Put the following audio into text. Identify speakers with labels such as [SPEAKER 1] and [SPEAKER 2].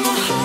[SPEAKER 1] my heart.